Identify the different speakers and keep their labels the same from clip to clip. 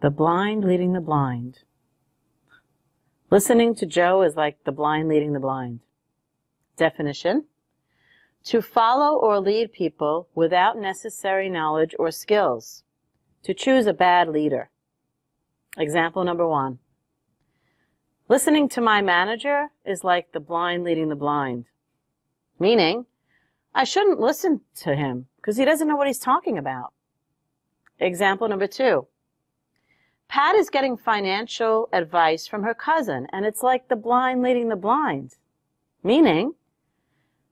Speaker 1: The blind leading the blind. Listening to Joe is like the blind leading the blind. Definition. To follow or lead people without necessary knowledge or skills. To choose a bad leader. Example number one. Listening to my manager is like the blind leading the blind. Meaning, I shouldn't listen to him because he doesn't know what he's talking about. Example number two. Pat is getting financial advice from her cousin, and it's like the blind leading the blind. Meaning,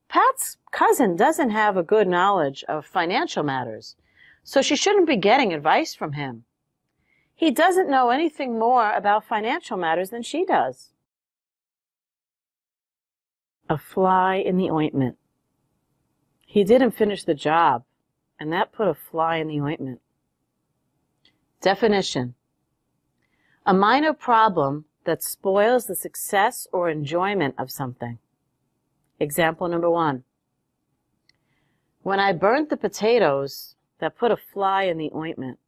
Speaker 1: Pat's cousin doesn't have a good knowledge of financial matters, so she shouldn't be getting advice from him. He doesn't know anything more about financial matters than she does. A fly in the ointment. He didn't finish the job, and that put a fly in the ointment. Definition. A minor problem that spoils the success or enjoyment of something. Example number one. When I burnt the potatoes, that put a fly in the ointment.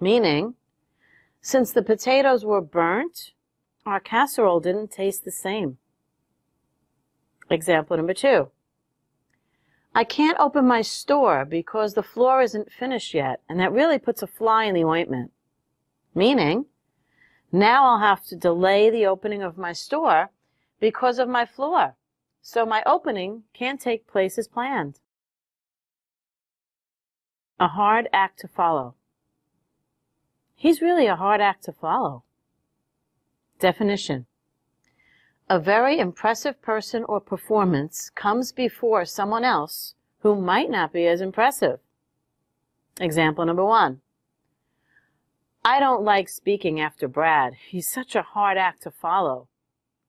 Speaker 1: Meaning, since the potatoes were burnt, our casserole didn't taste the same. Example number two. I can't open my store because the floor isn't finished yet, and that really puts a fly in the ointment. Meaning, now I'll have to delay the opening of my store because of my floor. So my opening can't take place as planned. A hard act to follow. He's really a hard act to follow. Definition. A very impressive person or performance comes before someone else who might not be as impressive. Example number one. I don't like speaking after Brad. He's such a hard act to follow.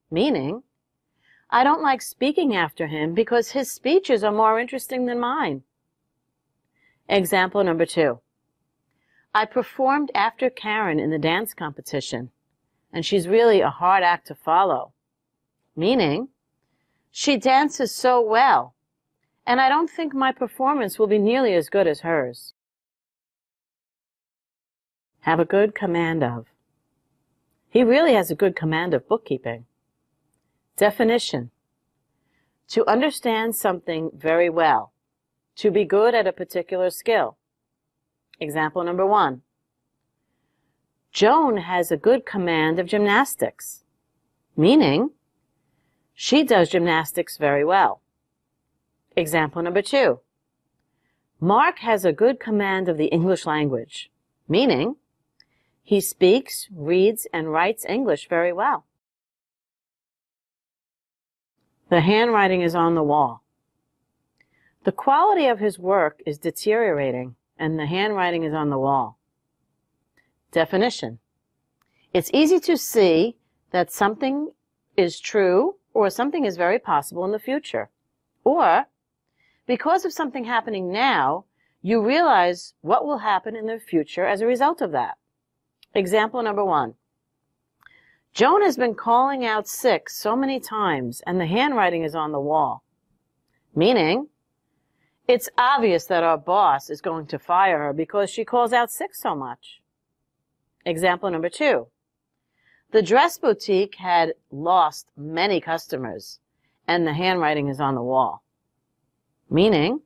Speaker 1: Meaning, I don't like speaking after him because his speeches are more interesting than mine. Example number two. I performed after Karen in the dance competition, and she's really a hard act to follow. Meaning, she dances so well, and I don't think my performance will be nearly as good as hers have a good command of. He really has a good command of bookkeeping. Definition. To understand something very well. To be good at a particular skill. Example number one. Joan has a good command of gymnastics. Meaning, she does gymnastics very well. Example number two. Mark has a good command of the English language. Meaning, he speaks, reads, and writes English very well. The handwriting is on the wall. The quality of his work is deteriorating, and the handwriting is on the wall. Definition. It's easy to see that something is true or something is very possible in the future. Or, because of something happening now, you realize what will happen in the future as a result of that. Example number one. Joan has been calling out sick so many times and the handwriting is on the wall. Meaning, it's obvious that our boss is going to fire her because she calls out sick so much. Example number two. The dress boutique had lost many customers and the handwriting is on the wall. Meaning,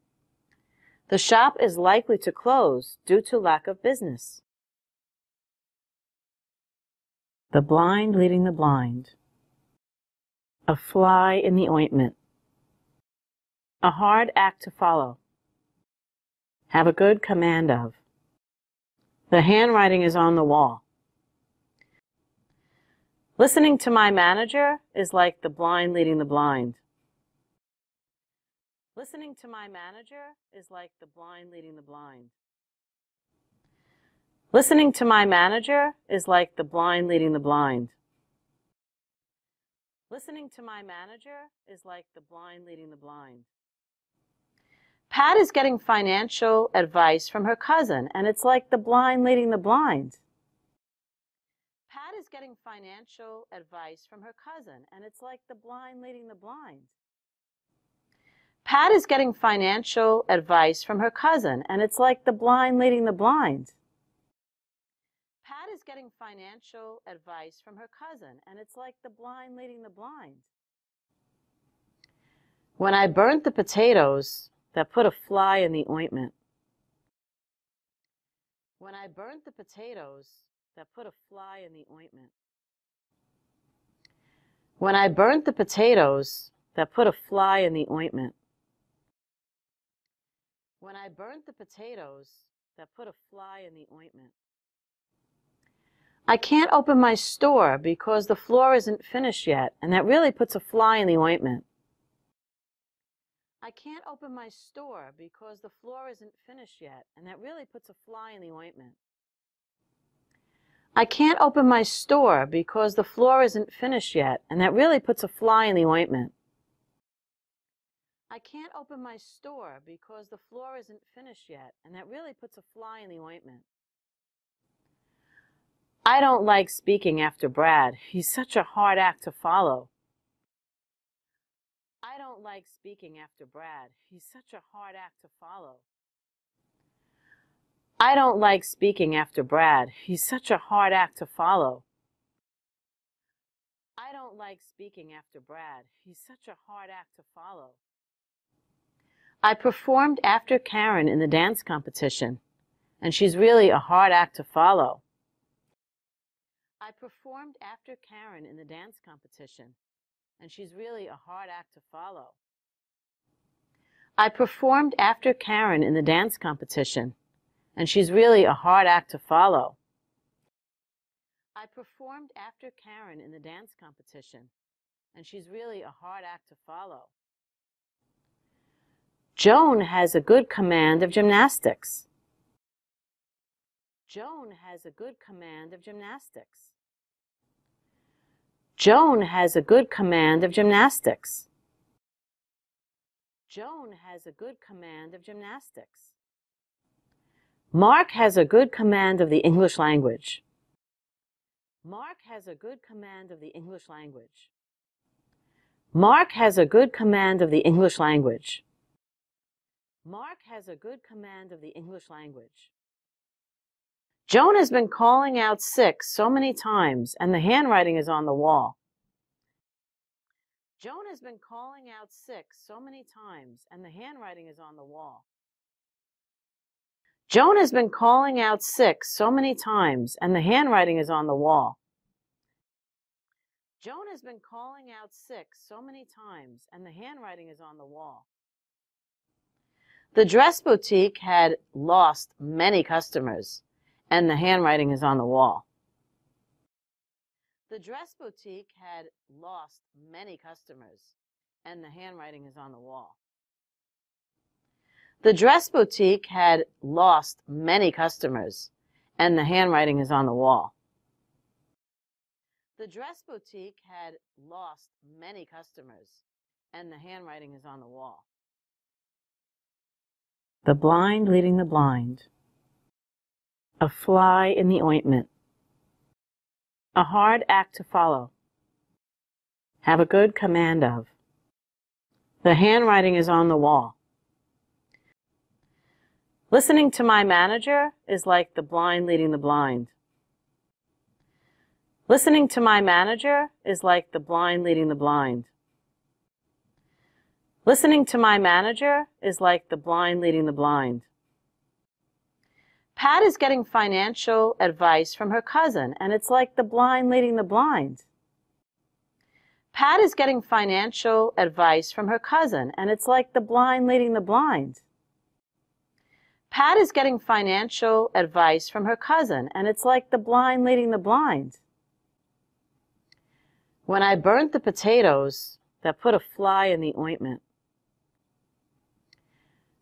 Speaker 1: the shop is likely to close due to lack of business. The blind leading the blind. A fly in the ointment. A hard act to follow. Have a good command of. The handwriting is on the wall. Listening to my manager is like the blind leading the blind. Listening to my manager is like the blind leading the blind. Listening to my manager is like the blind leading the blind. Listening to my manager is like the blind leading the blind. Pat is getting financial advice from her cousin, and it's like the blind leading the blind. Pat is getting financial advice from her cousin, and it's like the blind leading the blind. Pat is getting financial advice from her cousin, and it's like the blind leading the blind getting financial advice from her cousin, and it's like the blind leading the blind. When I burnt the potatoes, that put a fly in the ointment. When I burnt the potatoes, that put a fly in the ointment. When I burnt the potatoes, that put a fly in the ointment. When I burnt the potatoes, that put a fly in the ointment. I can't open my store because the floor isn't finished yet, and that really puts a fly in the ointment. I can't open my store because the floor isn't finished yet, and that really puts a fly in the ointment. I can't open my store because the floor isn't finished yet, and that really puts a fly in the ointment. I can't open my store because the floor isn't finished yet, and that really puts a fly in the ointment. I don't like speaking after Brad. He's such a hard act to follow. I don't like speaking after Brad. He's such a hard act to follow. I don't like speaking after Brad. He's such a hard act to follow. I don't like speaking after Brad. He's such a hard act to follow. I performed after Karen in the dance competition, and she's really a hard act to follow. I performed after Karen in the dance competition, and she's really a hard act to follow. I performed after Karen in the dance competition, and she's really a hard act to follow. I performed after Karen in the dance competition, and she's really a hard act to follow. Joan has a good command of gymnastics. Joan has a good command of gymnastics. Joan has a good command of gymnastics. Joan has a good command of gymnastics. Mark has a good command of the English language. Mark has a good command of the English language. Mark has a good command of the English language. Mark has a good command of the English language. Joan has been calling out sick so many times, and the handwriting is on the wall. Joan has been calling out sick so many times, and the handwriting is on the wall. Joan has been calling out sick so many times, and the handwriting is on the wall. Joan has been calling out sick so many times, and the handwriting is on the wall. The dress boutique had lost many customers and the handwriting is on the wall. The dress boutique had lost many customers, and the handwriting is on the wall. The dress boutique had lost many customers, and the handwriting is on the wall. The dress boutique had lost many customers, and the handwriting is on the wall. The blind leading the blind a fly in the ointment. A hard act to follow. Have a good command of. The handwriting is on the wall. Listening to my manager is like the blind leading the blind. Listening to my manager is like the blind leading the blind. Listening to my manager is like the blind leading the blind. Pat is getting financial advice from her cousin, and it's like the blind leading the blind. Pat is getting financial advice from her cousin, and it's like the blind leading the blind. Pat is getting financial advice from her cousin, and it's like the blind leading the blind. When I burnt the potatoes, that put a fly in the ointment.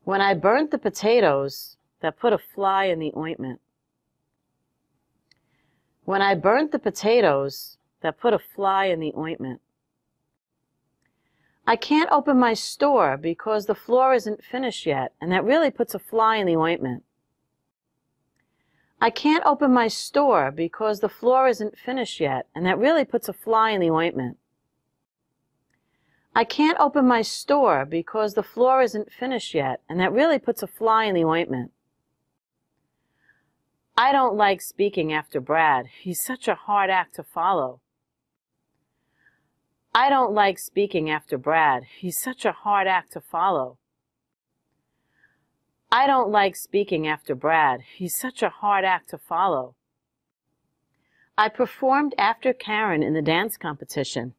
Speaker 1: When I burnt the potatoes, that put a fly in the ointment. When I burnt the potatoes, that put a fly in the ointment. I can't open my store because the floor isn't finished yet, and that really puts a fly in the ointment. I can't open my store because the floor isn't finished yet, and that really puts a fly in the ointment. I can't open my store because the floor isn't finished yet, and that really puts a fly in the ointment. I don't like speaking after Brad. He's such a hard act to follow. I don't like speaking after Brad. He's such a hard act to follow. I don't like speaking after Brad. He's such a hard act to follow. I performed after Karen in the dance competition,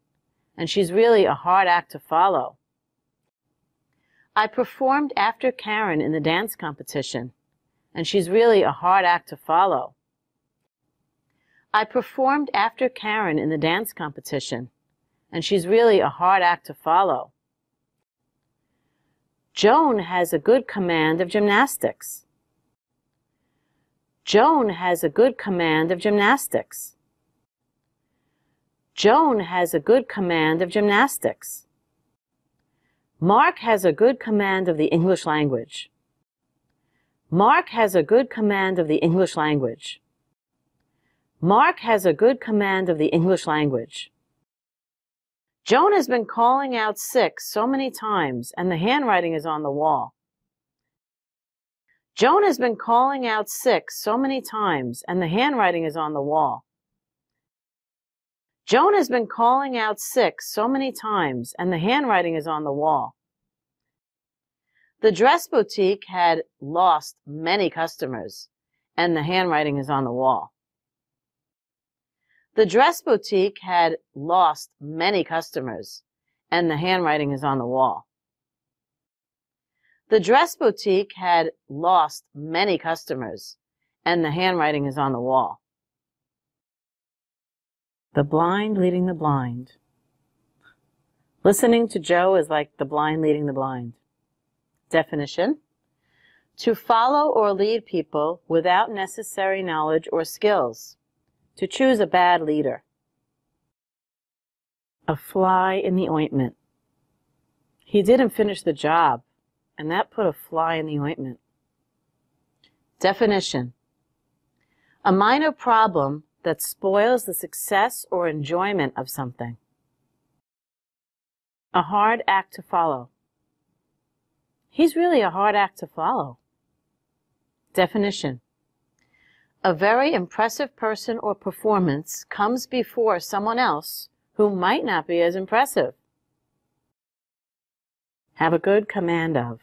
Speaker 1: and she's really a hard act to follow. I performed after Karen in the dance competition, and she's really a hard act to follow. I performed after Karen in the dance competition, and she's really a hard act to follow. Joan has a good command of gymnastics. Joan has a good command of gymnastics. Joan has a good command of gymnastics. Mark has a good command of the English language. Mark has a good command of the English language. Mark has a good command of the English language. Joan has been calling out sick so many times, and the handwriting is on the wall. Joan has been calling out sick so many times, and the handwriting is on the wall. Joan has been calling out sick so many times, and the handwriting is on the wall. The dress boutique had lost many customers, and the handwriting is on the wall. The dress boutique had lost many customers, and the handwriting is on the wall. The dress boutique had lost many customers, and the handwriting is on the wall. The blind leading the blind. Listening to Joe is like the blind leading the blind. Definition. To follow or lead people without necessary knowledge or skills to choose a bad leader. A fly in the ointment. He didn't finish the job, and that put a fly in the ointment. Definition. A minor problem that spoils the success or enjoyment of something. A hard act to follow. He's really a hard act to follow. Definition. A very impressive person or performance comes before someone else who might not be as impressive. Have a good command of.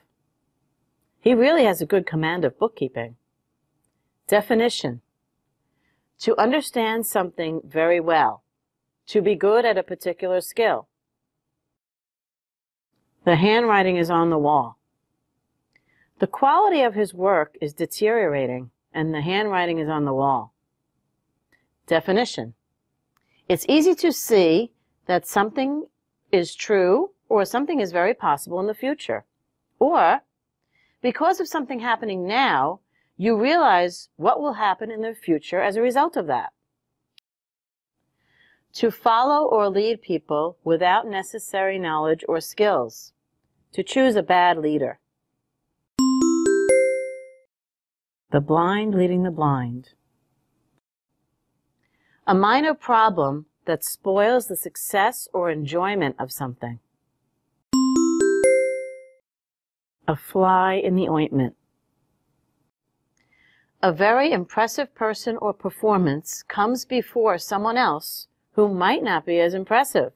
Speaker 1: He really has a good command of bookkeeping. Definition. To understand something very well. To be good at a particular skill. The handwriting is on the wall. The quality of his work is deteriorating and the handwriting is on the wall. Definition. It's easy to see that something is true or something is very possible in the future. Or, because of something happening now, you realize what will happen in the future as a result of that. To follow or lead people without necessary knowledge or skills. To choose a bad leader. The blind leading the blind. A minor problem that spoils the success or enjoyment of something. A fly in the ointment. A very impressive person or performance comes before someone else who might not be as impressive.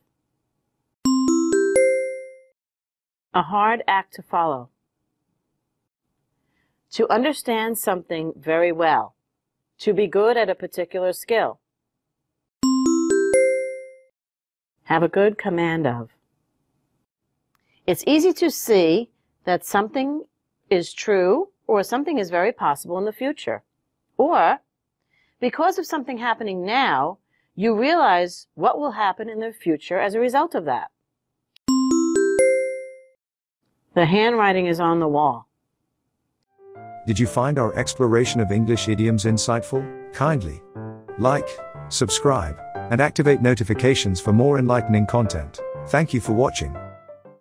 Speaker 1: A hard act to follow. To understand something very well. To be good at a particular skill. Have a good command of. It's easy to see that something is true or something is very possible in the future. Or, because of something happening now, you realize what will happen in the future as a result of that. The handwriting is on the wall.
Speaker 2: Did you find our exploration of English idioms insightful? Kindly like, subscribe, and activate notifications for more enlightening content. Thank you for watching.